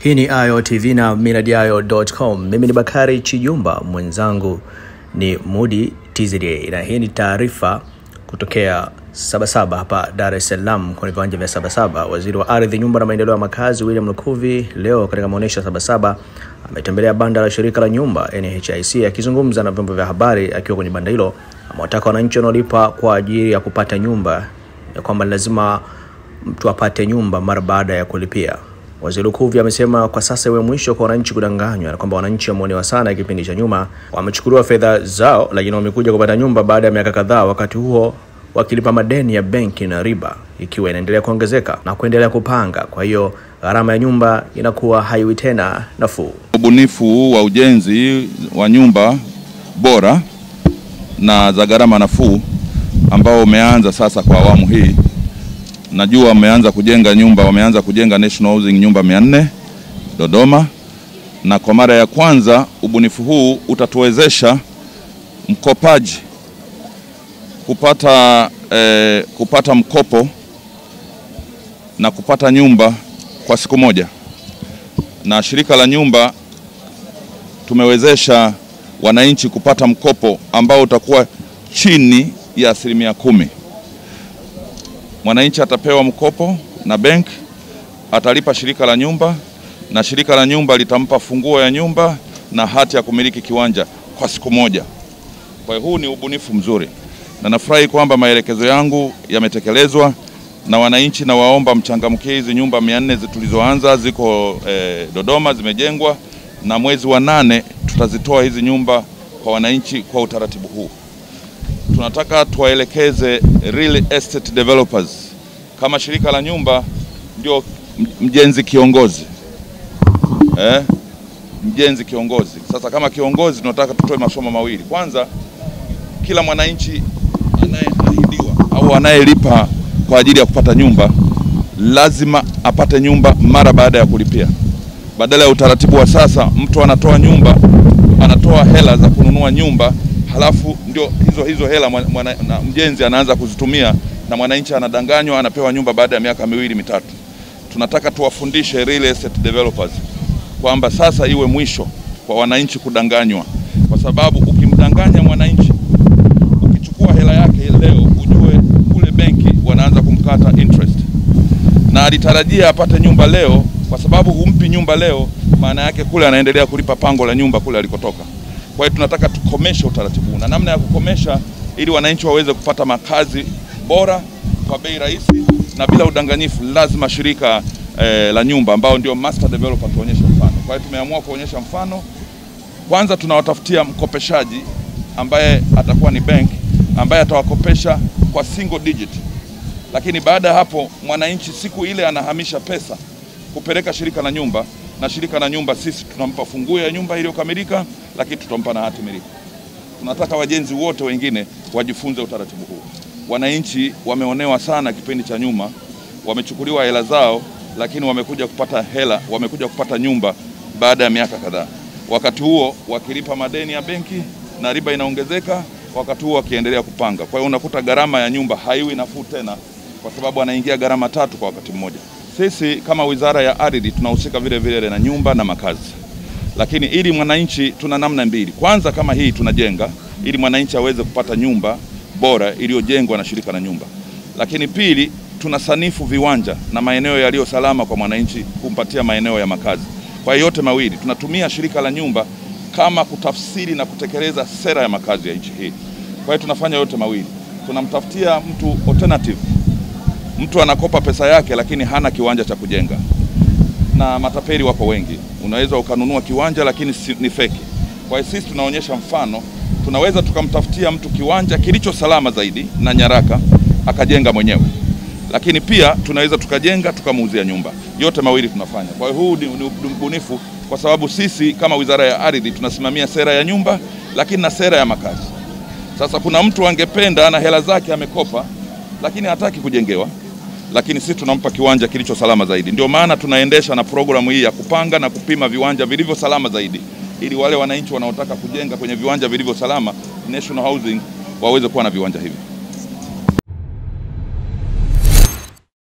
Hii ni iotv TV na miradiayocom Mimi ni Bakari Chijumba, mwenzangu ni Mudi TZA, na hii ni taarifa kutokea Sabasaba hapa Dar es Salaam kwenye viwanja vya Sabasaba. Waziri wa Ardhi, Nyumba na Maendeleo ya Makazi William Lukuvi leo katika maonyesho ya Sabasaba ametembelea banda la shirika la nyumba NHIC. Akizungumza na vyombo vya habari akiwa kwenye banda hilo, amewataka wananchi wanaolipa kwa ajili ya kupata nyumba ya kwamba lazima mtu apate nyumba mara baada ya kulipia. Waziri Lukuvi amesema kwa sasa iwe mwisho kwa wananchi kudanganywa na kwamba wananchi wameonewa sana kipindi cha nyuma, wamechukuliwa fedha zao, lakini wamekuja kupata nyumba baada ya miaka kadhaa, wakati huo wakilipa madeni ya benki na riba ikiwa inaendelea kuongezeka na kuendelea kupanga. Kwa hiyo gharama ya nyumba inakuwa haiwi tena nafuu. Ubunifu wa ujenzi wa nyumba bora na za gharama nafuu ambao umeanza sasa kwa awamu hii. Najua wameanza kujenga nyumba, wameanza kujenga National Housing nyumba 400 Dodoma, na kwa mara ya kwanza ubunifu huu utatuwezesha mkopaji kupata, eh, kupata mkopo na kupata nyumba kwa siku moja, na shirika la nyumba tumewezesha wananchi kupata mkopo ambao utakuwa chini ya asilimia kumi. Mwananchi atapewa mkopo na benki, atalipa shirika la nyumba na shirika la nyumba litampa funguo ya nyumba na hati ya kumiliki kiwanja kwa siku moja. Kwa hiyo huu ni ubunifu mzuri, na nafurahi kwamba maelekezo yangu yametekelezwa na wananchi, na waomba mchangamkie hizi nyumba mia nne tulizoanza ziko eh, Dodoma zimejengwa, na mwezi wa nane tutazitoa hizi nyumba kwa wananchi kwa utaratibu huu. Tunataka tuwaelekeze real estate developers kama shirika la nyumba ndio mjenzi kiongozi eh? Mjenzi kiongozi. Sasa kama kiongozi, tunataka tutoe masomo mawili. Kwanza, kila mwananchi anayeahidiwa au anayelipa kwa ajili ya kupata nyumba lazima apate nyumba mara baada ya kulipia, badala ya utaratibu wa sasa, mtu anatoa nyumba, anatoa hela za kununua nyumba halafu ndio hizo hizo hela mwana, na mjenzi anaanza kuzitumia na mwananchi anadanganywa, anapewa nyumba baada ya miaka miwili mitatu. Tunataka tuwafundishe real estate developers kwamba sasa iwe mwisho kwa wananchi kudanganywa, kwa sababu ukimdanganya mwananchi, ukichukua hela yake leo, ujue kule benki wanaanza kumkata interest, na alitarajia apate nyumba leo, kwa sababu humpi nyumba leo, maana yake kule anaendelea kulipa pango la nyumba kule alikotoka. Kwa hiyo tunataka tukomeshe utaratibu na namna ya kukomesha, ili wananchi waweze kupata makazi bora kwa bei rahisi na bila udanganyifu. Lazima shirika eh, la nyumba ambao ndio master developer tuonyeshe mfano. Kwa hiyo tumeamua kuonyesha mfano. Kwanza tunawatafutia mkopeshaji ambaye atakuwa ni bank ambaye atawakopesha kwa single digit, lakini baada ya hapo mwananchi siku ile anahamisha pesa kupeleka shirika la nyumba na shirika la nyumba sisi tunampa funguo ya nyumba iliyokamilika, lakini tutampa na hati miliki. Tunataka wajenzi wote wengine wajifunze utaratibu huu. Wananchi wameonewa sana kipindi cha nyuma, wamechukuliwa hela zao, lakini wamekuja kupata hela, wamekuja kupata nyumba baada ya miaka kadhaa, wakati huo wakilipa madeni ya benki na riba inaongezeka, wakati huo wakiendelea kupanga. Kwa hiyo unakuta gharama ya nyumba haiwi nafuu tena, kwa sababu anaingia gharama tatu kwa wakati mmoja. Sisi kama Wizara ya Ardhi tunahusika vile vile na nyumba na makazi, lakini ili mwananchi, tuna namna mbili. Kwanza, kama hii tunajenga ili mwananchi aweze kupata nyumba bora iliyojengwa na shirika la nyumba, lakini pili, tunasanifu viwanja na maeneo yaliyo salama kwa mwananchi kumpatia maeneo ya makazi. Kwa yote mawili tunatumia shirika la nyumba kama kutafsiri na kutekeleza sera ya makazi ya nchi hii. Kwa hiyo tunafanya yote mawili, tunamtafutia mtu alternative mtu anakopa pesa yake lakini hana kiwanja cha kujenga, na matapeli wako wengi. Unaweza ukanunua kiwanja lakini ni feki. Kwa hiyo sisi tunaonyesha mfano, tunaweza tukamtafutia mtu kiwanja kilicho salama zaidi na nyaraka akajenga mwenyewe, lakini pia tunaweza tukajenga tukamuuzia nyumba. Yote mawili tunafanya. Kwa hiyo huu ni, ni ubunifu, kwa sababu sisi kama Wizara ya Ardhi tunasimamia sera ya nyumba lakini na sera ya makazi. Sasa kuna mtu angependa ana hela zake amekopa, lakini hataki kujengewa lakini sisi tunampa kiwanja kilicho salama zaidi. Ndio maana tunaendesha na programu hii ya kupanga na kupima viwanja vilivyo salama zaidi, ili wale wananchi wanaotaka kujenga kwenye viwanja vilivyo salama, National Housing waweze kuwa na viwanja hivi.